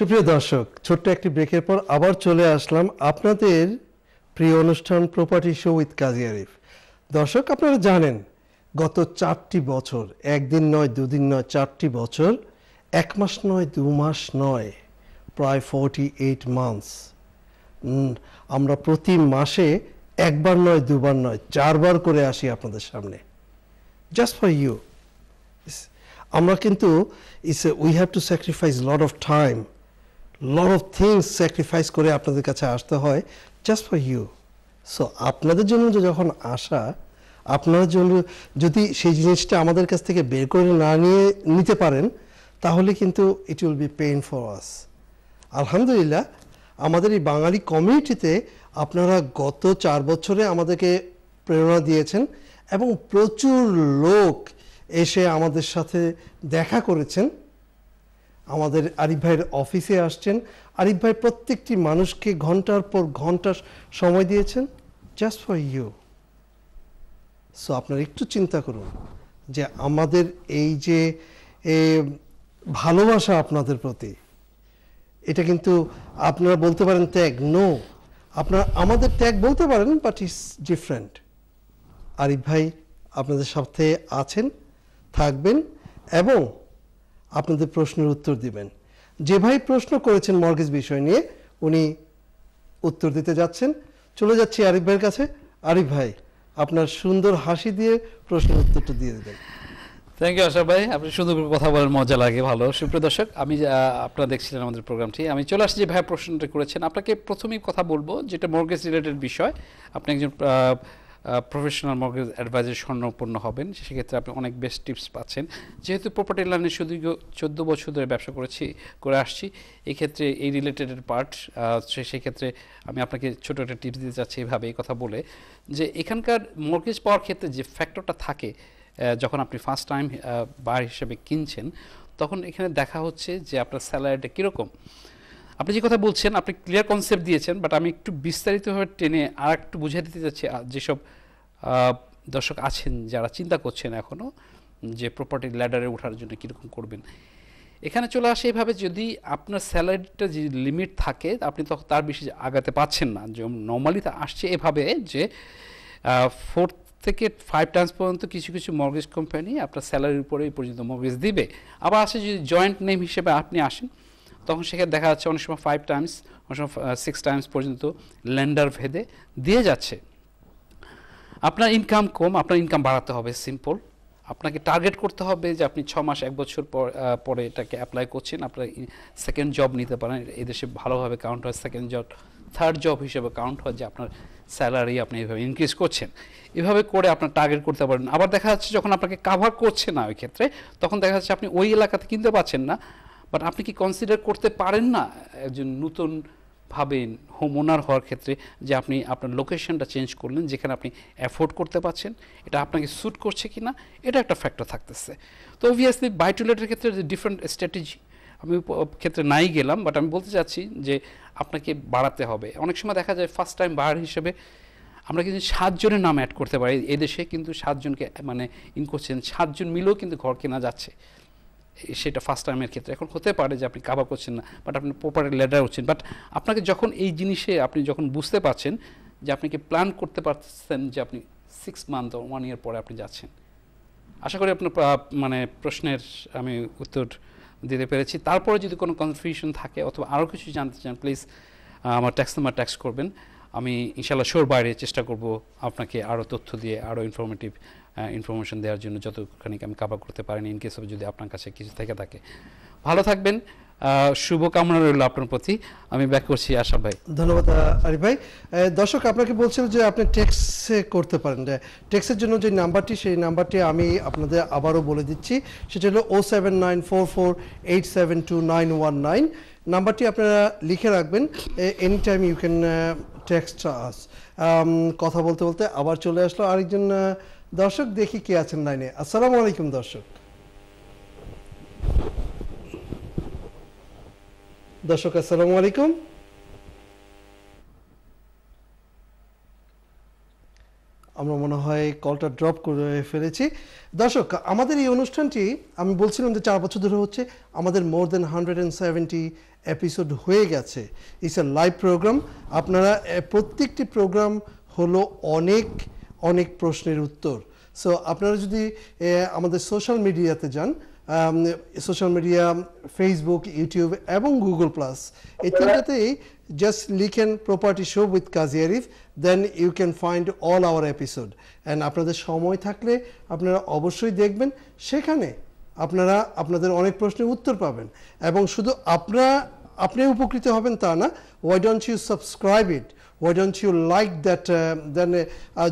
সুপ্রিয় দর্শক, ছোট্ট একটি ব্রেকের পর আবার চলে আসলাম আপনাদের প্রিয় অনুষ্ঠান property show with Kazi Arif. দর্শক, আপনারা জানেন, গত চারটি বছর, একদিন নয়, দুদিন নয়, চারটি বছর, এক মাস নয়, দু মাস নয়, প্রায় ফোরটি এইট মান্থস আমরা প্রতি মাসে একবার নয়, দুবার নয়, চারবার করে আসি আপনাদের সামনে। জাস্ট ফর ইউ আমরা কিন্তু is we have to sacrifice lot of time lot of things sacrifice করে আপনাদের কাছে আসতে হয় জাস্ট ফর ইউ সো আপনাদের জন্য যে যখন আসা আপনার জন্য যদি সেই জিনিসটা আমাদের কাছ থেকে বের করে না নিয়ে নিতে পারেন, তাহলে কিন্তু it will be pain for us আলহামদুলিল্লাহ, আমাদের এই বাঙালি কমিউনিটিতে আপনারা গত চার বছরে আমাদেরকে প্রেরণা দিয়েছেন এবং প্রচুর লোক এসে আমাদের সাথে দেখা করেছেন। আমাদের আরিফ ভাইয়ের অফিসে আসছেন। আরিফ ভাই, প্রত্যেকটি মানুষকে ঘণ্টার পর ঘণ্টা সময় দিয়েছেন জাস্ট ফর ইউ সো আপনারা একটু চিন্তা করুন যে আমাদের এই যে ভালোবাসা আপনাদের প্রতি, এটা কিন্তু আপনারা বলতে পারেন ত্যাগ। নো আপনারা আমাদের ত্যাগ বলতে পারেন বাট ইটস ডিফারেন্ট আরিফ ভাই আপনাদের সাথে আছেন, থাকবেন, এবং আপনাদের প্রশ্নের উত্তর দিবেন। যে ভাই প্রশ্ন করেছেন মর্গেজ বিষয় নিয়ে, উনি উত্তর দিতে যাচ্ছেন। চলে যাচ্ছি আরিফ ভাইয়ের কাছে। আরিফ ভাই, আপনার সুন্দর হাসি দিয়ে প্রশ্নের উত্তরটা দিয়ে দেবেন। থ্যাংক ইউ আশা ভাই। আপনি সুন্দর কথা বলেন, মজা লাগে, ভালো। সুপ্রিয় দর্শক, আমি আপনারা দেখছিলেন আমাদের প্রোগ্রামটি। আমি চলে আসছি যে ভাই প্রশ্নটা করেছেন। আপনাকে প্রথমেই কথা বলব, যেটা মর্গেজ রিলেটেড বিষয়। আপনি একজন প্রফেশনাল মর্গেজ অ্যাডভাইজার স্বর্ণপন্ন হবেন। সেক্ষেত্রে আপনি অনেক বেস্ট টিপস পাচ্ছেন। যেহেতু প্রপার্টি লাইনে শুধু চোদ্দ বছর ধরে ব্যবসা করেছি, করে আসছি, এক্ষেত্রে এই রিলেটেড পার্ট সেক্ষেত্রে আমি আপনাকে ছোটো একটা টিপস দিতে চাচ্ছি এইভাবে এই কথা বলে যে এখানকার মর্গেজ পাওয়ার ক্ষেত্রে যে ফ্যাক্টরটা থাকে যখন আপনি ফার্স্ট টাইম বার হিসেবে কিনছেন, তখন এখানে দেখা হচ্ছে যে আপনার স্যালারিটা কীরকম? আপনি যে কথা বলছেন, আপনি ক্লিয়ার কনসেপ্ট দিয়েছেন বাট আমি একটু বিস্তারিতভাবে টেনে আর একটু বুঝিয়ে দিতে চাচ্ছি যেসব দর্শক আছেন যারা চিন্তা করছেন এখনও যে প্রপার্টি ল্যাডারে ওঠার জন্য কীরকম করবেন। এখানে চলে আসে এভাবে যদি আপনার স্যালারিটা যে লিমিট থাকে, আপনি তখন তার বেশি আগাতে পাচ্ছেন না। যে নর্মালি তা আসছে এভাবে যে ফোর থেকে ফাইভ টাইমস পর্যন্ত কিছু কিছু মর্গেজ কোম্পানি আপনার স্যালারির উপরে এই পর্যন্ত মর্গেজ দিবে। আবার আসে যদি জয়েন্ট নেম হিসেবে আপনি আসেন তখন সেখানে দেখা যাচ্ছে অনেক সময় ফাইভ টাইমস অনেক সময় সিক্স টাইমস পর্যন্ত ল্যান্ডার ভেদে দিয়ে যাচ্ছে। আপনার ইনকাম কম, আপনার ইনকাম বাড়াতে হবে সিম্পল আপনাকে টার্গেট করতে হবে যে আপনি ছ মাস, এক বছর পর পরে এটাকে অ্যাপ্লাই করছেন, আপনার সেকেন্ড জব নিতে পারেন। এদেশে ভালোভাবে কাউন্ট হয় সেকেন্ড জব থার্ড জব হিসেবে কাউন্ট হয় যে আপনার স্যালারি আপনি এভাবে ইনক্রিজ করছেন। এভাবে করে আপনার টার্গেট করতে পারেন। আবার দেখা যাচ্ছে যখন আপনাকে কাভার করছে না ওই ক্ষেত্রে, তখন দেখা যাচ্ছে আপনি ওই এলাকাতে কিনতে পারছেন না। বাট আপনি কি কনসিডার করতে পারেন না একজন নতুন ভাবেন হোম ওনার হওয়ার ক্ষেত্রে যে আপনি আপনার লোকেশনটা চেঞ্জ করলেন, যেখানে আপনি অ্যাফোর্ড করতে পারছেন, এটা আপনাকে স্যুট করছে কি না এটা একটা ফ্যাক্টর থাকতেছে। তো অবভিয়াসলি বাই টু লেটের ক্ষেত্রে ডিফারেন্ট স্ট্র্যাটেজি আমি ক্ষেত্রে নাই গেলাম বাট আমি বলতে চাচ্ছি যে আপনাকে বাড়াতে হবে। অনেক সময় দেখা যায় ফার্স্ট টাইম বাড়ার হিসেবে আমরা কিন্তু সাতজনের নাম অ্যাড করতে পারি এদেশে কিন্তু সাতজনকে মানে ইন করছেন সাতজন মিলেও কিন্তু ঘর কেনা যাচ্ছে। সেটা ফার্স্ট টাইমের ক্ষেত্রে। এখন হতে পারে যে আপনি কাভার করছেন না বাট আপনি প্রপার লেডার হচ্ছেন। বাট আপনাকে যখন এই জিনিসে আপনি যখন বুঝতে পারছেন যে আপনি কি প্ল্যান করতে পারছেন যে আপনি সিক্স মান্থ ওয়ান ইয়ার পরে আপনি যাচ্ছেন। আশা করি আপনার মানে প্রশ্নের আমি উত্তর দিতে পেরেছি। তারপরে যদি কোনো কনফিউশন থাকে অথবা আরও কিছু জানতে চান প্লিজ আমার ট্যাক্স নাম্বার ট্যাক্স করবেন। আমি ইনশাল্লাহ শোর বাইরে চেষ্টা করব আপনাকে আরও তথ্য দিয়ে আরও ইনফরমেটিভ ইনফরমেশন দেওয়ার জন্য যতখানি আমি কাভার করতে পারিনি ইন কেস যদি আপনার কাছে কিছু থেকে থাকে। ভালো থাকবেন শুভকামনা রইল আপনার প্রতি। আমি ব্যাক করছি আশা ভাই। ধন্যবাদ আরিফ ভাই। দর্শক, আপনাকে বলছিল যে আপনি টেক্সে করতে পারেন। টেক্সের জন্য যে নাম্বারটি, সেই নাম্বারটি আমি আপনাদের আবারও বলে দিচ্ছি। সেটা হলো o seven nine four four eight seven two nine one nine নাম্বারটি আপনারা লিখে রাখবেন। Any time you can text us কথা বলতে বলতে আবার চলে আসলো আরেকজন দর্শক দেখি কে আছেন লাইনে। আসসালামু আলাইকুম, দর্শক। দর্শক, আসসালামু আলাইকুম। আমরা মনে হয় কলটা ড্রপ করে ফেলেছি। দর্শক, আমাদের এই অনুষ্ঠানটি, আমি বলছিলাম যে চার বছর ধরে হচ্ছে, আমাদের more than hundred and seventy episode হয়ে গেছে। ইটস এ লাইভ প্রোগ্রাম আপনারা প্রত্যেকটি প্রোগ্রাম হলো অনেক অনেক প্রশ্নের উত্তর। সো আপনারা যদি আমাদের সোশ্যাল মিডিয়াতে যান সোশ্যাল মিডিয়া ফেসবুক ইউটিউব এবং গুগল প্লাস এই তিনটাতেই জাস্ট লিখেন property show with Kazi Arif then you can find all our episode and আপনাদের সময় থাকলে আপনারা অবশ্যই দেখবেন, সেখানে আপনারা আপনাদের অনেক প্রশ্নের উত্তর পাবেন। এবং শুধু আপনারা আপনি উপকৃত হবেন তা না why don't you subscribe it why don't you like that then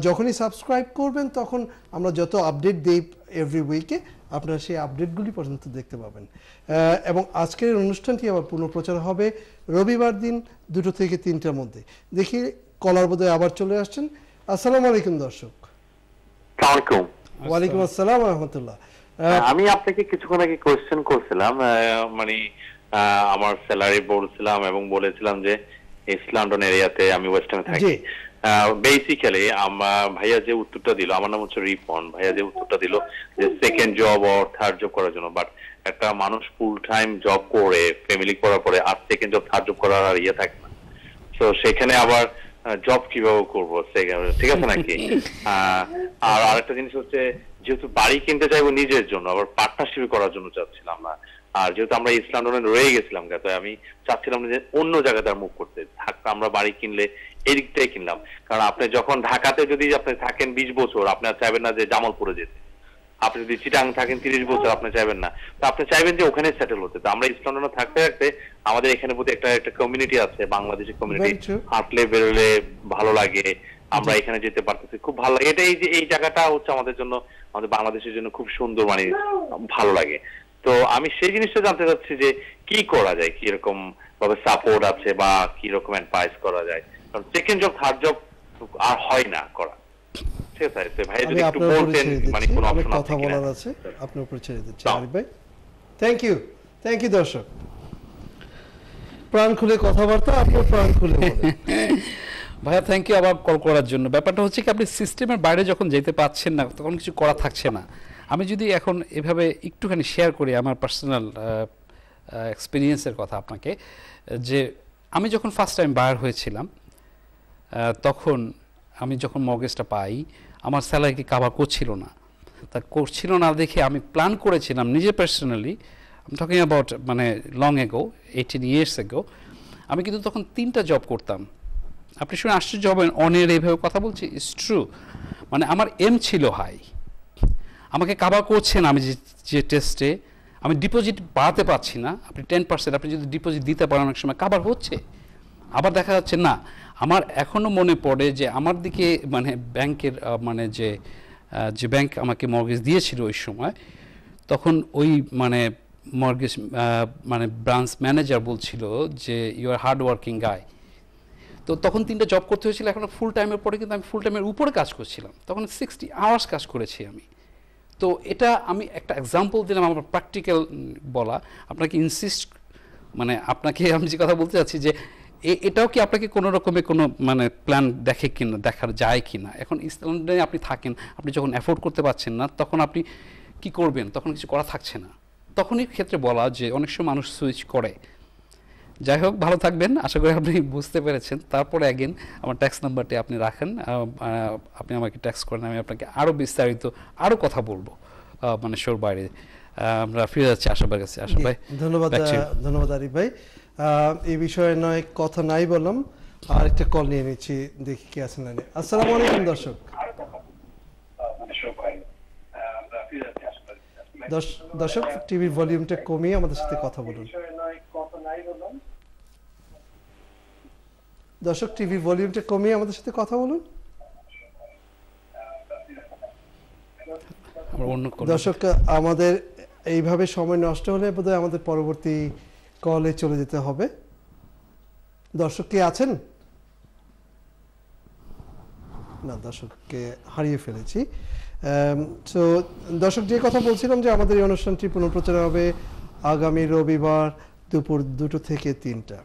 যখনই সাবস্ক্রাইব করবেন তখন আমরা যত আপডেট দিই এভরি উইকে আপনারা সেই আপডেটগুলি পর্যন্ত দেখতে পাবেন। এবং আজকের অনুষ্ঠানটি আবার পুনঃপ্রচার হবে রবিবার দিন দুটো থেকে তিনটার মধ্যে। দেখি কলার বোধহয় আবার চলে আসছেন। আসসালামু আলাইকুম দর্শক। ওয়ালাইকুম আসসালাম রহমতুল্লাহ। আমি আপনাকে কিছুক্ষণ আগে কোয়েশ্চেন করছিলাম মানে আমার স্যালারি বলছিলাম এবং বলেছিলাম যে ইস্ট লন্ডন এরিয়াতে আমি ওয়েস্টার্নে থাকি। বেসিক্যালি আমার ভাইয়া যে উত্তরটা দিল আমার নাম হচ্ছে রিপন ভাইয়া যে উত্তরটা দিল যে second job or third job করার জন্য বাট একটা মানুষ ফুল টাইম জব করে ফ্যামিলি করার পরে আর সেকেন্ড জব থার্ড জব করার আর ইয়ে থাকে না। তো সেখানে আবার জব কীভাবে করব? ঠিক আছে নাকি? আহ, আর আরেকটা জিনিস হচ্ছে যেহেতু বাড়ি কিনতে চাইব নিজের জন্য আবার পার্টনারশিপ করার জন্য চাচ্ছিলাম না আর যেহেতু আমরা ইস্ট লন্ডনে রয়ে গেছিলাম গা, তো আমি চাচ্ছিলাম যে অন্য জায়গাতে মুভ করতে। থাকতে আমরা বাড়ি কিনলে এদিকটাই কিনলাম। কারণ আপনি যখন ঢাকাতে যদি আপনি থাকেন বিশ বছর আপনি আর চাইবেন না যে জামালপুরে যেতে। আপনি যদি চিটাং থাকেন তিরিশ বছর আপনি চাইবেন না। তো আপনি চাইবেন যে ওখানে সেটেল হতে। তো আমরা ইস্ট লন্ডনে থাকতে থাকতে আমাদের এখানে প্রতি একটা একটা কমিউনিটি আছে বাংলাদেশি কমিউনিটি. হাঁটলে বেরোলে ভালো লাগে। আমরা এখানে যেতে পারতেছি খুব ভালো লাগে। এটা এই যে এই জায়গাটা হচ্ছে আমাদের জন্য আমাদের বাংলাদেশের জন্য খুব সুন্দর মানে ভালো লাগে। তো আমি সেই জিনিসটা জানতে চাচ্ছি যে কি করা যায়? কি রকম ভাবে সাপোর্ট আছে বা কি রকম অ্যাডভাইস করা যায়? কারণ সেকেন্ড জব থার্ড জব আর হয় না করা। ঠিক আছে ভাই যদি একটু বলতেন মানে কোনো অপশন কথা বলার আছে। আপনার উপরে ছেড়ে দিচ্ছি। আরিফ ভাই? থ্যাংক ইউ থ্যাংক ইউ দর্শক। প্রাণ খুলে কথাবার্তা আপনি প্রাণ খুলে ভাইয়া থ্যাংক ইউ আবার কল করার জন্য। ব্যাপারটা হচ্ছে কি আপনি সিস্টেমের বাইরে যখন যেতে পাচ্ছেন না তখন কিছু করা থাকছে না। আমি যদি এখন এভাবে একটুখানি শেয়ার করি আমার পার্সোনাল এক্সপিরিয়েন্সের কথা আপনাকে, যে আমি যখন ফার্স্ট টাইম বায়ার হয়েছিলাম তখন আমি যখন মর্গেজটা পাই, আমার স্যালারি কাভার করছিল না। তা করছিল না দেখে আমি প্ল্যান করেছিলাম, নিজে পার্সোনালি আমি টকিং অ্যাবাউট মানে long ago eighteen years ago আমি কিন্তু তখন তিনটা জব করতাম। আপনি শুনে আশ্চর্য হবেন অনের এইভাবে কথা বলছি? ইস ট্রু মানে আমার এম ছিল হাই আমাকে কাভার করছেন আমি যে যে টেস্টে আমি ডিপোজিট বাড়াতে পারছি না। আপনি টেন পার্সেন্ট আপনি যদি ডিপোজিট দিতে পারেন, অনেক সময় কাভার হচ্ছে। আবার দেখা যাচ্ছে, না, আমার এখনও মনে পড়ে যে আমার দিকে মানে ব্যাংকের মানে যে যে ব্যাংক আমাকে মর্গেজ দিয়েছিল ওই সময়, তখন ওই মানে মর্গেজ মানে ব্রাঞ্চ ম্যানেজার বলছিল যে you are hard working guy তো তখন তিনটা জব করতে হয়েছিল, এখন ফুল টাইমের পরে কিন্তু আমি ফুল টাইমের উপরে কাজ করছিলাম। তখন সিক্সটি আওয়ার্স কাজ করেছি আমি। তো এটা আমি একটা এক্সাম্পল দিলাম আমার প্র্যাকটিক্যাল বলা। আপনাকে ইনসিস্ট মানে আপনাকে আমি যে কথা বলতে চাচ্ছি যে এটাও কি আপনাকে কোনো রকমের কোনো মানে প্ল্যান দেখে কিনা, দেখার যায় কি না এখন ইসলামে আপনি থাকেন, আপনি যখন অ্যাফোর্ড করতে পারছেন না, তখন আপনি কি করবেন? তখন কিছু করা থাকছে না। তখনই ক্ষেত্রে বলা যে, অনেক সময় মানুষ সুইচ করে। যাই হোক ভালো থাকবেন। আশা করি আপনি বুঝতে পেরেছেন। তারপরে অ্যাগেন আমার ট্যাক্স নাম্বারটি আপনি রাখেন। আপনি আমাকে ট্যাক্স করেন। আমি আপনাকে আরও বিস্তারিত আরও কথা বলব মানে শোর বাইরে। আমরা ফিরে যাচ্ছি আশাবার কাছে। আশা ভাই ধন্যবাদ ধন্যবাদ আরিফ ভাই। আহ, এই বিষয়ে নয় কথা নাই বললাম। আর একটা কল নিয়ে নিচ্ছি দেখি কে আছেন লাইনে। আসসালামু আলাইকুম দর্শক। দর্শ- দর্শক টিভির ভলিউমটা কমিয়ে আমাদের সাথে কথা বলুন। দর্শক টিভি ভলিউমটা কমিয়ে আমাদের সাথে কথা বলুন। অন্য দর্শক আমাদের এইভাবে সময় নষ্ট হলে বোধহয় আমাদের পরবর্তী কলে চলে যেতে হবে। দর্শক কে আছেন? না দর্শককে হারিয়ে ফেলেছি। তো দর্শক যে কথা বলছিলাম যে আমাদের এই অনুষ্ঠানটি পুনঃপ্রচার হবে আগামী রবিবার দুপুর দুটো থেকে তিনটা।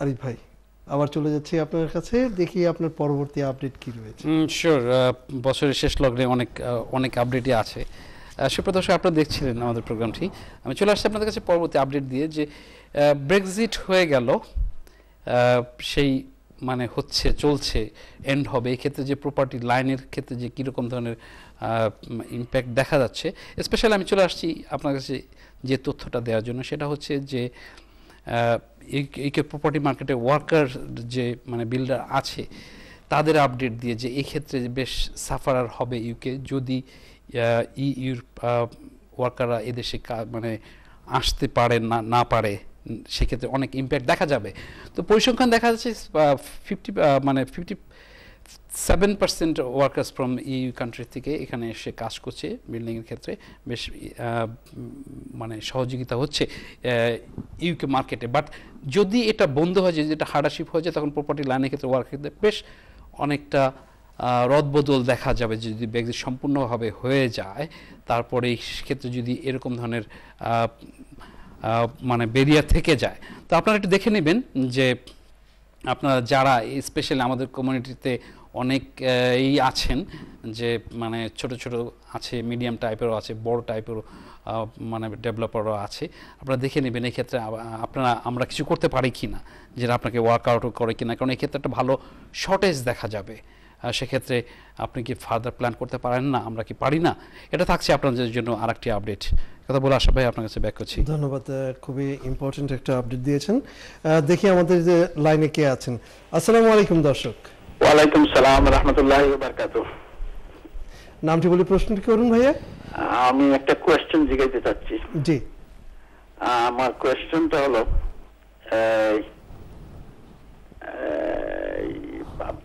আরিফ ভাই। আবার চলে যাচ্ছি আপনার কাছে, দেখি আপনার পরবর্তী আপডেট কি রয়েছে। শিওর বছরের শেষ লগ্নে অনেক অনেক আপডেটই আছে। সুপ্রদর্শক আপনারা দেখছিলেন আমাদের প্রোগ্রামটি আমি চলে আসছি আপনাদের কাছে পরবর্তী আপডেট দিয়ে যে ব্রেক্সিট হয়ে গেল সেই মানে হচ্ছে, চলছে এন্ড হবে। এই ক্ষেত্রে যে প্রপার্টি লাইনের ক্ষেত্রে যে কীরকম ধরনের ইম্প্যাক্ট দেখা যাচ্ছে স্পেশালি আমি চলে আসছি আপনার কাছে যে তথ্যটা দেওয়ার জন্য, সেটা হচ্ছে যে এই প্রপার্টি মার্কেটে ওয়ার্কার যে মানে বিল্ডার আছে, তাদের আপডেট দিয়ে যে এক্ষেত্রে ক্ষেত্রে বেশ সাফারার হবে ইউকে যদি ইউর ওয়ার্কাররা এদেশে কা- মানে আসতে পারে না না পারে সেক্ষেত্রে অনেক ইম্প্যাক্ট দেখা যাবে। তো পরিসংখ্যান দেখা যাচ্ছে ফিফটি মানে fifty seven percent workers from EU country থেকে এখানে এসে কাজ করছে বিল্ডিংয়ের ক্ষেত্রে। বেশ মানে সহযোগিতা হচ্ছে ইউকে মার্কেটে বাট যদি এটা বন্ধ হয়ে যায়, যেটা হার্ডারশিপ হয়ে যায়, তখন প্রপার্টি লাইনের ক্ষেত্রে ওয়ার্কের ক্ষেত্রে বেশ অনেকটা রদবদল দেখা যাবে যদি ব্যাগজি সম্পূর্ণভাবে হয়ে যায়। তারপরে এই ক্ষেত্রে যদি এরকম ধরনের মানে বেরিয়া থেকে যায়। তো আপনারা একটু দেখে নেবেন যে আপনারা যারা স্পেশালি আমাদের কমিউনিটিতে অনেক এই আছেন যে মানে ছোট ছোট আছে মিডিয়াম টাইপেরও আছে, বড় টাইপেরও মানে ডেভেলপারও আছে। আপনারা দেখে নেবেন এই ক্ষেত্রে আপনারা, আমরা কিছু করতে পারি কি না যেটা আপনাকে ওয়ার্কআউটও করে কিনা, কারণ এই ক্ষেত্রে একটা ভালো শর্টেজ দেখা যাবে। সেক্ষেত্রে আপনি কি ফার্দার প্ল্যান করতে পারেন না, আমরা কি পারি না? এটা থাকছে আপনাদের জন্য আরেকটি আপডেট কথা বলে আশা ভাই আপনার কাছে ব্যাক করছি। ধন্যবাদ খুবই ইম্পর্টেন্ট একটা আপডেট দিয়েছেন। দেখি আমাদের যে লাইনে কে আছেন। আসসালামু আলাইকুম, দর্শক। ওয়ালাইকুম সালাম রহমতুল্লাহ বারকাত নামটি বলে প্রশ্নটি করুন ভাইয়া। আমি একটা কোয়েশ্চেন জিজ্ঞাসা চাচ্ছি। জি। আমার কোয়েশ্চেনটা হলো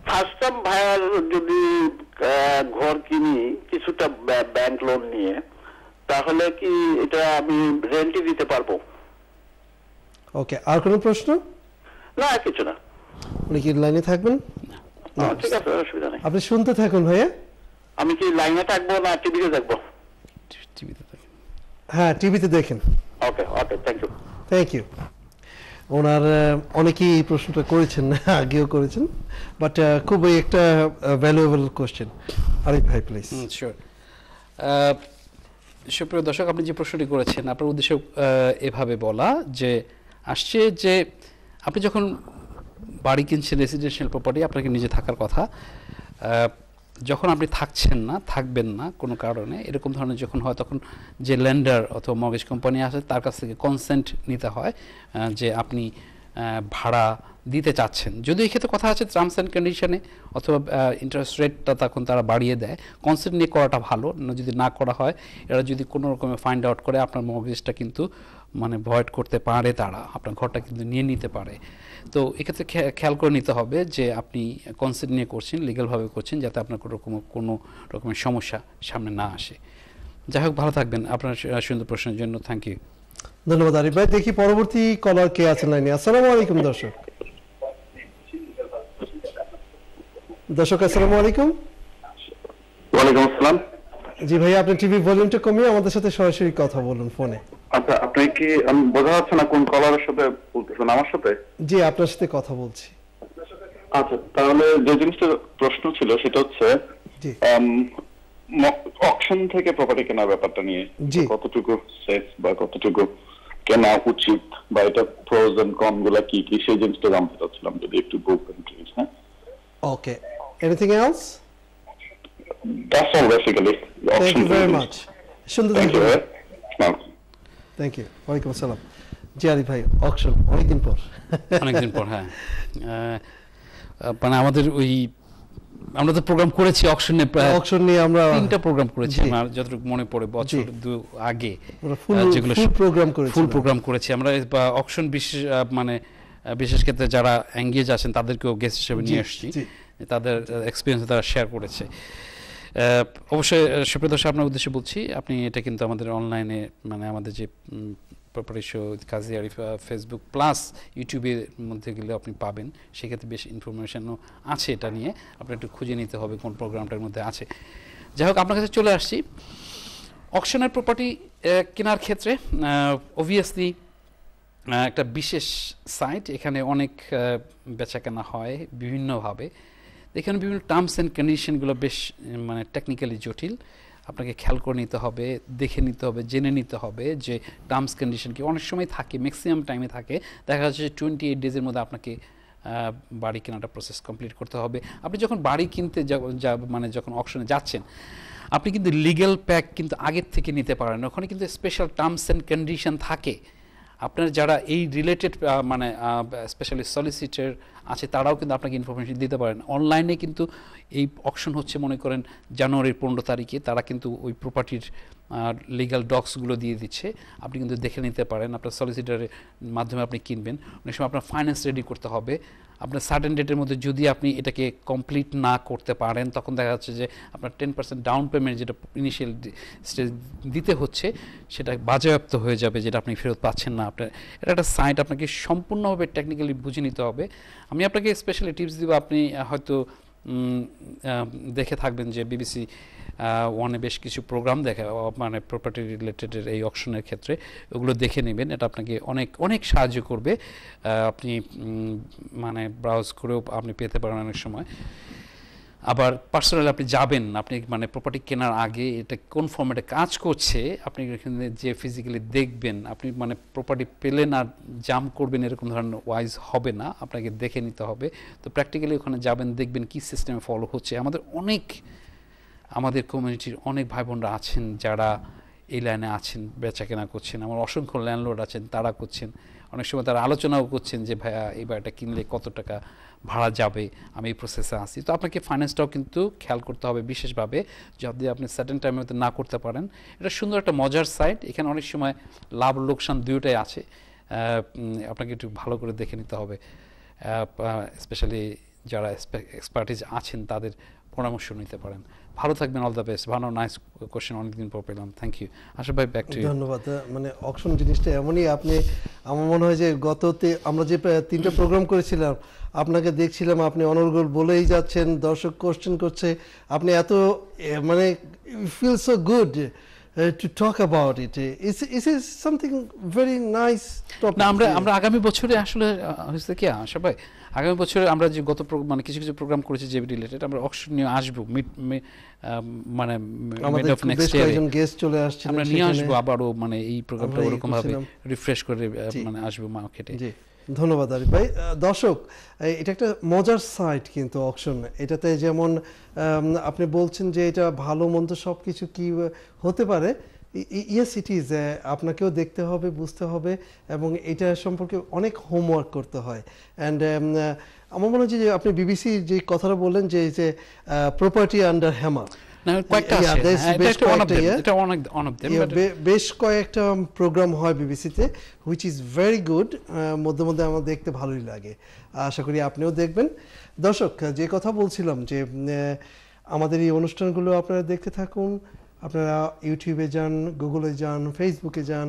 ফার্স্ট টাইম ভাইয়ার যদি ঘর কিনি কিছুটা ব্যাংক লোন নিয়ে তাহলে কি এটা আমি রেন্টই দিতে পারব? ওকে আর কোনো প্রশ্ন? না কিছু না। উনি কি লাইনে থাকবেন? ঠিক আছে অসুবিধা নেই। আপনি শুনতে থাকুন ভাইয়া। আমি কি লাইনে থাকব না টিভিতে থাকব? টিভিতে হ্যাঁ টিভিতে দেখেন। Okay okay thank you thank you ওনার অনেকেই এই প্রশ্নটা করেছেন আগেও করেছেন বাট খুবই একটা ভ্যালুয়েবল কোশ্চেন আরিফ ভাই প্লিজ শিওর সুপ্রিয় দর্শক আপনি যে প্রশ্নটি করেছেন আপনার উদ্দেশ্য এভাবে বলা যে আসছে যে আপনি যখন বাড়ি কিনছেন রেসিডেন্সিয়াল প্রপার্টি আপনাকে নিজে থাকার কথা। যখন আপনি থাকছেন না, থাকবেন না কোনো কারণে, এরকম ধরনের যখন হয়, তখন যে ল্যান্ডার অথবা মর্গেজ কোম্পানি আছে, তার কাছ থেকে কনসেন্ট নিতে হয় যে আপনি ভাড়া দিতে চাচ্ছেন। যদি এই ক্ষেত্রে কথা আছে টার্মস অ্যান্ড কন্ডিশনে অথবা ইন্টারেস্ট রেটটা তখন তারা বাড়িয়ে দেয়। কনসেন্ট নিয়ে করাটা ভালো, যদি না করা হয়, এরা যদি কোনো রকমে ফাইন্ড আউট করে, আপনার মর্গেজটা কিন্তু মানে ভয়েড করতে পারে তারা আপনার ঘরটা কিন্তু নিয়ে নিতে পারে। তো এক্ষেত্রে খেয়াল করে নিতে হবে যে আপনি কনসেন্ট নিয়ে করছেন লিগ্যালভাবে করছেন যাতে আপনার কোনো রকম কোনো রকমের সমস্যা সামনে না আসে। যাই হোক ভালো থাকবেন। আপনার সুন্দর প্রশ্নের জন্য থ্যাংক ইউ ধন্যবাদ আরিফ ভাই। দেখি পরবর্তী কলার কে আছেন লাইনে। আসসালামু আলাইকুম দর্শক। দর্শক আসসালামু আলাইকুম। ওয়ালাইকুম আসসালাম। জি ভাই আপনি টিভি ভলিউমটা কমিয়ে আমাদের সাথে সরাসরি কথা বলুন ফোনে। আচ্ছা আপনি কি আমি বোঝা যাচ্ছে না কোন কলারের সাথে বলতেছেন আমার সাথে? জি আপনার সাথে কথা বলছি। আচ্ছা তাহলে যে জিনিসটা প্রশ্ন ছিল সেটা হচ্ছে জি। অকশন থেকে প্রপার্টি কেনার ব্যাপারটা নিয়ে জি। কতটুকু সেফ বা কতটুকু কেনা উচিত বা এটা প্রোজ এন্ড কনগুলা কি কি সেই জিনিসটা জানতে চাচ্ছিলাম যদি একটু বলতেন প্লিজ হ্যাঁ? Okay anything else that's all basically thank you very much সুন্দর থ্যাংক ইউ থ্যাংক ইউ ওয়ালাইকুম আসসালাম জি আরিফ ভাই অকশন অনেকদিন পর। অনেকদিন পর হ্যাঁ। মানে আমাদের ওই আমরা তো প্রোগ্রাম করেছি অকশনে অকশন নিয়ে আমরা তিনটা প্রোগ্রাম করেছি আমার যতটুকু মনে পড়ে বছর দু আগে যেগুলো full program করেছিলাম। ফুল প্রোগ্রাম করেছি। আমরা অকশন বিশেষ মানে বিশেষ ক্ষেত্রে যারা এঙ্গেজ আছেন তাদেরকেও গেস্ট হিসেবে নিয়ে জি, আসছি তাদের এক্সপিরিয়েন্স তারা শেয়ার করেছে। অবশ্যই সুপ্রিয় দর্শক, আপনার উদ্দেশ্যে বলছি, আপনি এটা কিন্তু আমাদের অনলাইনে মানে আমাদের যে কাজী আরিফ ফেসবুক প্লাস ইউটিউবের মধ্যে গেলে আপনি পাবেন। সেক্ষেত্রে বেশ ইনফরমেশনও আছে এটা নিয়ে। আপনার একটু খুঁজে নিতে হবে কোন প্রোগ্রামটার মধ্যে আছে। যাই হোক, আপনার কাছে চলে আসছি। অকশনের প্রপার্টি কেনার ক্ষেত্রে অবভিয়াসলি একটা বিশেষ সাইট এখানে অনেক বেচাকেনা হয় বিভিন্নভাবে। এখানে বিভিন্ন টার্মস অ্যান্ড কন্ডিশনগুলো বেশ মানে টেকনিক্যালি জটিল। আপনাকে খেয়াল করে নিতে হবে, দেখে নিতে হবে, জেনে নিতে হবে যে টার্মস কন্ডিশন কি। অনেক সময় থাকে ম্যাক্সিমাম টাইমে থাকে, দেখা যাচ্ছে যে টোয়েন্টি এইট ডেজের মধ্যে আপনাকে বাড়ি কেনাটা প্রসেস কমপ্লিট করতে হবে। আপনি যখন বাড়ি কিনতে যা- মানে যখন অপশনে যাচ্ছেন, আপনি কিন্তু লিগ্যাল প্যাক কিন্তু আগের থেকে নিতে পারেন। ওখানে কিন্তু স্পেশাল টার্মস অ্যান্ড কন্ডিশন থাকে। আপনার যারা এই রিলেটেড মানে স্পেশালি সলিসিটার আছে, তারাও কিন্তু আপনাকে ইনফরমেশন দিতে পারেন। অনলাইনে কিন্তু এই অপশন হচ্ছে, মনে করেন, জানুয়ারির পনেরো তারিখে তারা কিন্তু ওই প্রপার্টির লিগ্যাল ডক্সগুলো দিয়ে দিচ্ছে। আপনি কিন্তু দেখে নিতে পারেন, আপনার সলিসিটারের মাধ্যমে আপনি কিনবেন। অনেক সময় আপনার ফাইন্যান্স রেডি করতে হবে। আপনার সার্টেন ডেটের মধ্যে যদি আপনি এটাকে কমপ্লিট না করতে পারেন, তখন দেখা যাচ্ছে যে আপনার টেন পার্সেন্ট ডাউন পেমেন্ট যেটা ইনিশিয়াল স্টেজ দিতে হচ্ছে, সেটা বাজেয়াপ্ত হয়ে যাবে, যেটা আপনি ফেরত পাচ্ছেন না। আপনার এটা একটা সাইট আপনাকে সম্পূর্ণভাবে টেকনিক্যালি বুঝে নিতে হবে। আমি আপনাকে স্পেশালি টিপস দিব, আপনি হয়তো দেখে থাকবেন যে বিবিসি ওয়ানে বেশ কিছু প্রোগ্রাম দেখে মানে প্রপার্টি রিলেটেডের এই অপশনের ক্ষেত্রে ওগুলো দেখে নেবেন। এটা আপনাকে অনেক অনেক সাহায্য করবে। আপনি মানে ব্রাউজ করেও আপনি পেতে পারেন অনেক সময়। আবার পার্সোনালি আপনি যাবেন আপনি মানে প্রপার্টি কেনার আগে এটা কোন ফর্মেটে কাজ করছে, আপনি এখানে যে ফিজিক্যালি দেখবেন, আপনি মানে প্রপার্টি পেলেন আর জাম করবেন এরকম ধরনের ওয়াইজ হবে না, আপনাকে দেখে নিতে হবে। তো প্র্যাকটিক্যালি ওখানে যাবেন, দেখবেন কি সিস্টেমে ফলো হচ্ছে। আমাদের অনেক, আমাদের কমিউনিটির অনেক ভাই বোনরা আছেন যারা এই লাইনে আছেন বেচা কেনা করছেন। আমার অসংখ্য ল্যান্ডলোড আছেন, তারা করছেন। অনেক সময় তারা আলোচনাও করছেন যে, ভাইয়া, এই বাড়িটা কিনলে কত টাকা ভাড়া যাবে? আমি এই প্রসেসে আসি তো আপনাকে ফাইন্যান্সটাও কিন্তু খেয়াল করতে হবে বিশেষভাবে যদি আপনি সার্টেন টাইমের মধ্যে না করতে পারেন। এটা সুন্দর একটা মজার সাইট এখানে অনেক সময় লাভ লোকসান দুইটাই আছে। আপনাকে একটু ভালো করে দেখে নিতে হবে। স্পেশালি যারা এক্সপার্টিজ আছেন, তাদের পরামর্শ নিতে পারেন। ভালো থাকবেন অল দ্য বেস্ট ভালো নাইস কোশ্চেন অনেকদিন পর পেলাম। থ্যাংক ইউ আশা ভাই ব্যাক টু ধন্যবাদ। মানে অকশন জিনিসটা এমনই আপনি আমার মনে হয় যে গততে আমরা যে তিনটা প্রোগ্রাম করেছিলাম আপনাকে দেখছিলাম আপনি অনর্গল বলেই যাচ্ছেন দর্শক কোশ্চেন করছে। আপনি এত মানে feel so good to talk about it is is something very nice না আমরা আমরা আগামী বছরে আসলে হয়েছে কি আশা ভাই? আগামী বছরে আমরা যে গত মানে কিছু কিছু প্রোগ্রাম করেছি যে রিলেটেড আমরা অকশন নিয়ে আসব মিড মানে মিড অফ নেক্সট ইয়ারে গেস্ট চলে আসছেন আমরা নিয়ে আসব আবারও মানে এই প্রোগ্রামটা ওরকম ভাবে রিফ্রেশ করে মানে আসব মার্কেটে জি। ধন্যবাদ আরিফ ভাই। দর্শক এটা একটা মজার সাইট কিন্তু অকশন এটাতে যেমন আপনি বলছেন যে এটা ভালো মন্দ সব কিছু কি হতে পারে। ইয়েস ইট ইজ আপনাকেও দেখতে হবে বুঝতে হবে এবং এটা সম্পর্কে অনেক হোমওয়ার্ক করতে হয়। অ্যান্ড আমার মনে হচ্ছে যে আপনি বিবিসি যে কথাটা বললেন যে যে প্রপার্টি আন্ডার হ্যামার হ্যাঁ, বেশ কয়েকটা প্রোগ্রাম হয় বিবিসিতে হুইচ ইজ ভেরি গুড মধ্যে মধ্যে আমার দেখতে ভালোই লাগে। আশা করি আপনিও দেখবেন। দর্শক যে কথা বলছিলাম যে আমাদের এই অনুষ্ঠানগুলো আপনারা দেখতে থাকুন আপনারা ইউটিউবে যান গুগলে যান ফেসবুকে যান,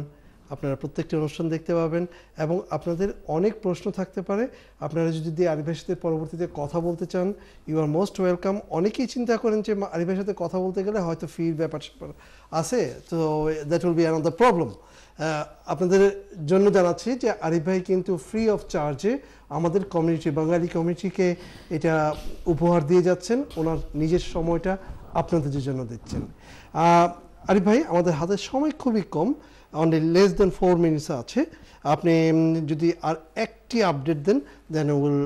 আপনারা প্রত্যেকটি অনুষ্ঠান দেখতে পাবেন এবং আপনাদের অনেক প্রশ্ন থাকতে পারে। আপনারা যদি আরিফের সাথে পরবর্তীতে কথা বলতে চান ইউ আর মোস্ট ওয়েলকাম অনেকেই চিন্তা করেন যে আরিফের সাথে কথা বলতে গেলে হয়তো ফির ব্যাপার আছে, তো that will be the problem আপনাদের জন্য জানাচ্ছি যে, আরিফ ভাই কিন্তু ফ্রি অফ চার্জে আমাদের কমিউনিটি বাঙালি কমিউনিটিকে এটা উপহার দিয়ে যাচ্ছেন। ওনার নিজের সময়টা আপনাদের জন্য দিচ্ছেন। আরিফ ভাই, আমাদের হাতে সময় খুবই কম only less than four minutes আছে। আপনি যদি আর একটি update then then will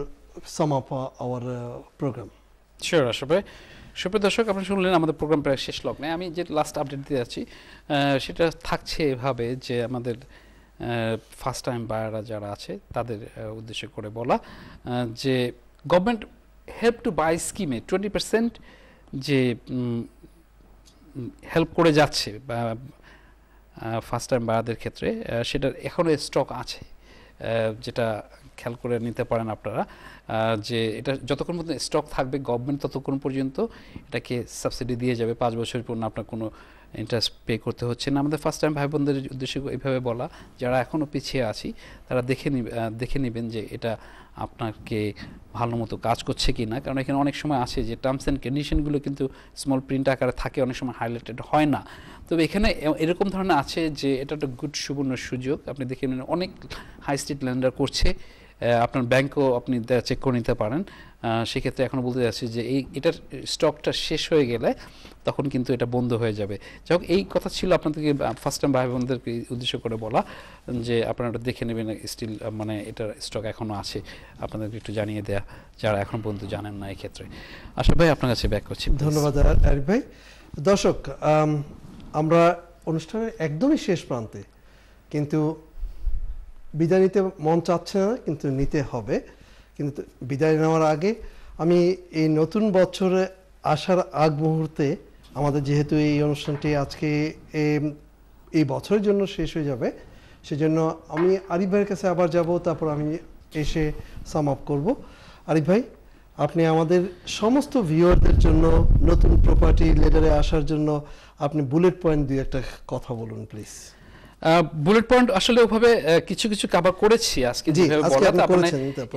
sum up our programme sure আসবে ভাই। সুপ্রিয় দর্শক, আপনি শুনলেন আমাদের প্রোগ্রাম প্রায় শেষ লগ্নে। আমি যে লাস্ট আপডেট দিতে যাচ্ছি সেটা থাকছে এভাবে যে আমাদের ফার্স্ট টাইম বায়াররা যারা আছে, তাদের উদ্দেশ্য করে বলা যে গভর্নমেন্ট হেল্প টু বাই স্কিমে টোয়েন্টি পার্সেন্ট যে হেল্প করে যাচ্ছে বা ফার্স্ট টাইম বায়ারদের ক্ষেত্রে সেটার এখনও স্টক আছে যেটা খেয়াল করে নিতে পারেন আপনারা যে এটা যতক্ষণ পর্যন্ত স্টক থাকবে গভর্নমেন্ট ততক্ষণ পর্যন্ত এটাকে সাবসিডি দিয়ে যাবে। পাঁচ বছর পর আপনার কোনো ইন্টারেস্ট পে করতে হচ্ছে না। আমাদের ফার্স্ট টাইম ভাই বোনদের উদ্দেশ্যে এইভাবে বলা, যারা এখনও পিছিয়ে আছি, তারা দেখে নিবে দেখে নেবেন যে এটা আপনাকে ভালো মতো কাজ করছে কি না কারণ এখানে অনেক সময় আছে যে টার্মস অ্যান্ড কন্ডিশনগুলো কিন্তু স্মল প্রিন্ট আকারে থাকে, অনেক সময় হাইলাইটেড হয় না। তবে এখানে এরকম ধরনের আছে যে এটা একটা গুড সুবর্ণ সুযোগ। আপনি দেখে নিন, অনেক হাই স্ট্রিট ল্যান্ডার করছে। আপনার ব্যাংকও আপনি চেক করে নিতে পারেন। সেক্ষেত্রে এখনও বলতে যাচ্ছি যে এই, এটার স্টকটা শেষ হয়ে গেলে তখন কিন্তু এটা বন্ধ হয়ে যাবে। যাই এই কথা ছিল আপনাদেরকে ফার্স্ট টাইম ভাই বোনদেরকে উদ্দেশ্য করে বলা যে আপনারা দেখে নেবেন স্টিল মানে এটার স্টক এখনও আছে। আপনাদেরকে একটু জানিয়ে দেয়া, যারা এখন পর্যন্ত জানেন না এই ক্ষেত্রে আশা ভাই, আপনার কাছে ব্যাক করছি ধন্যবাদ আর- আরিফ ভাই। দর্শক আমরা অনুষ্ঠানের একদমই শেষ প্রান্তে, কিন্তু বিদায় নিতে মন চাচ্ছে না, কিন্তু নিতে হবে। কিন্তু বিদায় নেওয়ার আগে আমি এই নতুন বছরে আসার আগ মুহূর্তে আমাদের যেহেতু এই অনুষ্ঠানটি আজকে এই বছরের জন্য শেষ হয়ে যাবে, সেজন্য আমি আরিফ ভাইয়ের কাছে আবার যাব, তারপর আমি এসে সাম আপ করব। আরিফ ভাই, আপনি আমাদের সমস্ত ভিউয়ারদের জন্য, নতুন প্রপার্টি লেডারে আসার জন্য আপনি বুলেট পয়েন্ট দুই একটা কথা বলুন প্লিজ বুলেট পয়েন্ট আসলে ওভাবে কিছু কিছু কভার করেছি আজকে মানে।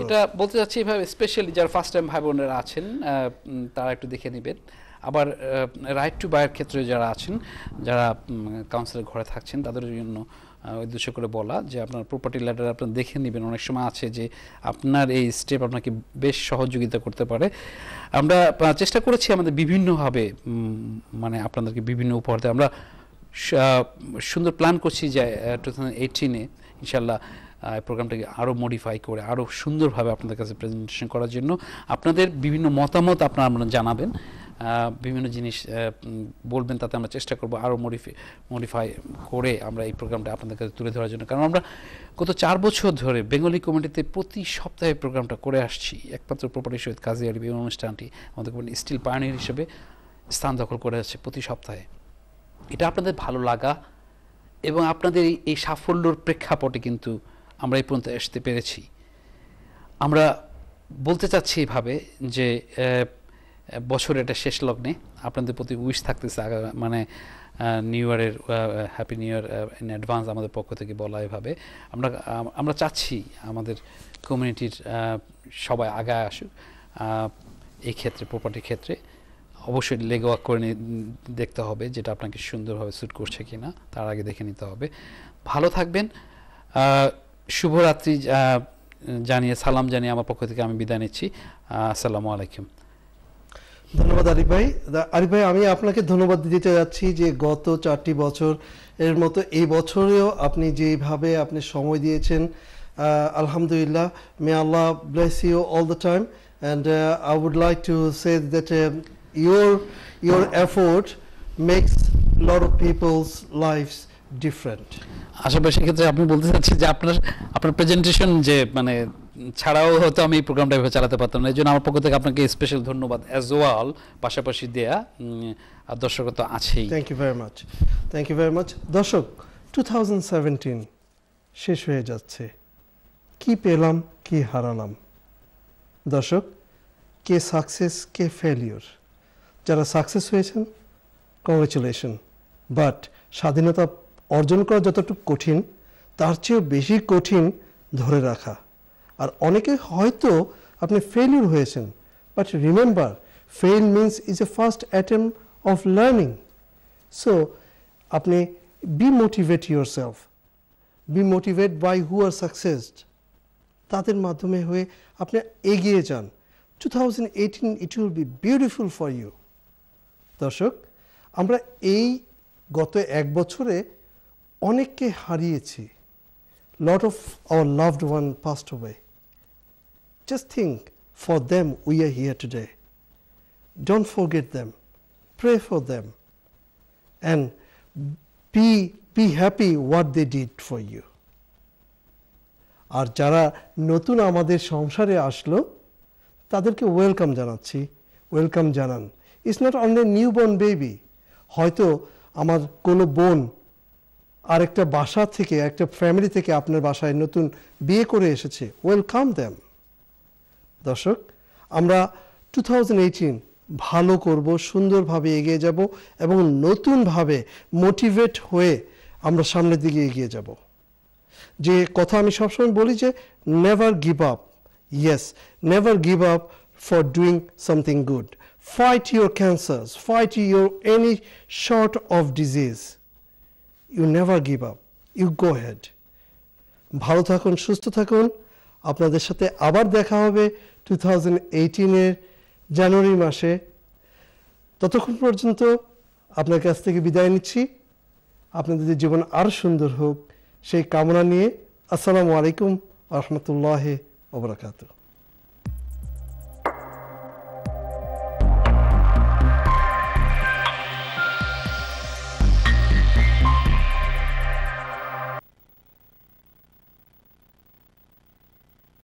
এটা বলতে চাচ্ছি এভাবে স্পেশালি যারা ফার্স্ট টাইম ভাই বোনেরা আছেন তারা একটু দেখে নেবেন। আবার রাইট টু বায়ের ক্ষেত্রে যারা আছেন যারা কাউন্সিলের ঘরে থাকছেন তাদের জন্য উদ্দেশ্য করে বলা যে আপনার প্রপার্টি ল্যাডার আপনার দেখে নেবেন। অনেক সময় আছে যে আপনার এই স্টেপ আপনাকে বেশ সহযোগিতা করতে পারে। আমরা চেষ্টা করেছি আমাদের বিভিন্নভাবে মানে আপনাদেরকে বিভিন্ন উপহার দেয় আমরা সুন্দর প্ল্যান করছি যে টু থাউজেন্ড এইটিনে ইনশাল্লাহ এই প্রোগ্রামটাকে আরও মডিফাই করে আরও সুন্দরভাবে আপনাদের কাছে প্রেজেন্টেশন করার জন্য আপনাদের বিভিন্ন মতামত আপনারা জানাবেন বিভিন্ন জিনিস বলবেন তাতে আমরা চেষ্টা করব আরও মডিফাই মডিফাই করে আমরা এই প্রোগ্রামটা আপনাদের কাছে তুলে ধরার জন্য। কারণ আমরা গত চার বছর ধরে বেঙ্গলি কমিটিতে প্রতি সপ্তাহে প্রোগ্রামটা করে আসছি। একমাত্র প্রপার্টি সহিত কাজী এই অনুষ্ঠানটি আমাদের স্টিল পায়নির হিসেবে স্থান দখল করে আসছে প্রতি সপ্তাহে। এটা আপনাদের ভালো লাগা এবং আপনাদের এই- সাফল্যর প্রেক্ষাপটে কিন্তু আমরা এই পর্যন্ত আসতে পেরেছি। আমরা বলতে চাচ্ছি এভাবে যে আহ, বছরের এটা শেষ লগ্নে আপনাদের প্রতি উইশ থাকতেছে মানে নিউ ইয়ারের happy new year in advance আমাদের পক্ষ থেকে বলা এভাবে। আমরা আমরা চাচ্ছি আমাদের কমিউনিটির সবাই আগায় আসুক এই ক্ষেত্রে প্রপার্টির ক্ষেত্রে। অবশ্যই লেগ ওয়ার্ক করে নি- দেখতে হবে যেটা আপনাকে সুন্দরভাবে স্যুট করছে কিনা, তার আগে দেখে নিতে হবে। ভালো থাকবেন। শুভরাত্রি জানিয়ে, সালাম জানিয়ে আমার পক্ষ থেকে আমি বিদায় নিচ্ছি। আসসালামু আলাইকুম। ধন্যবাদ আরিফ ভাই। আরিফ ভাই, আমি আপনাকে ধন্যবাদ দিতে যাচ্ছি যে গত চারটি বছর এর মতো এই বছরেও আপনি যেভাবে আপনি সময় দিয়েছেন আলহামদুলিল্লাহ। May Allah bless you all the time and I would like to say that your your effort makes lot of peoples lifes different আশেপাশে সেক্ষেত্রে আপনি বলতে চাচ্ছি যে আপনার আপনার প্রেজেন্টেশন যে মানে ছাড়াও হয়তো আমি এই প্রোগ্রামটা এভাবে চালাতে পারতাম না এই জন্য আমার পক্ষ থেকে আপনাকে স্পেশাল ধন্যবাদ অ্যাজ ওয়াল পাশাপাশি দেয়া আর দর্শক তো আছেই। Thank you very much thank you very much দর্শক টু শেষ হয়ে যাচ্ছে। কি পেলাম কি হারালাম? দর্শক কে সাকসেস কে ফেলিওর যারা সাকসেস হয়েছেন কংগ্রেচুলেশন বাট স্বাধীনতা অর্জন করা যতটুকু কঠিন, তার চেয়েও বেশি কঠিন ধরে রাখা। আর অনেকে হয়তো আপনি ফেলিউর হয়েছেন but remember fail means is a first attempt of learning so আপনি be motivate yourself be motivate by who are succeeded তাদের মাধ্যমে হয়ে আপনি এগিয়ে যান। Two thousand eighteen it will be beautiful for you দর্শক, আমরা এই গত এক বছরে অনেককে হারিয়েছি। Lot of our loved one passed away just think for them we are here today don't forget them pray for them and be be happy what they did for you আর যারা নতুন আমাদের সংসারে আসলো, তাদেরকে ওয়েলকাম জানাচ্ছি। Welcome জানান। It's not only newborn baby হয়তো আমার কোনো বোন আরেকটা বাসা থেকে একটা ফ্যামিলি থেকে আপনার বাসায় নতুন বিয়ে করে এসেছে। ওয়েলকাম দ্যাম দর্শক, আমরা টু ভালো করব, সুন্দরভাবে এগিয়ে যাব এবং নতুনভাবে মোটিভেট হয়ে আমরা সামনের দিকে এগিয়ে যাব। যে কথা আমি সবসময় বলি যে never give up yes never give up for doing something good fight your cancers fight your any sort of disease you never give up you go head ভালো থাকুন, সুস্থ থাকুন। আপনাদের সাথে আবার দেখা হবে টু থাউজেন্ড এইটিনের জানুয়ারি মাসে। ততক্ষণ পর্যন্ত আপনার কাছ থেকে বিদায় নিচ্ছি। আপনাদের জীবন আরও সুন্দর হোক, সেই কামনা নিয়ে আসসালামু আলাইকুম রহমতুল্লাহ ওবরাকাতু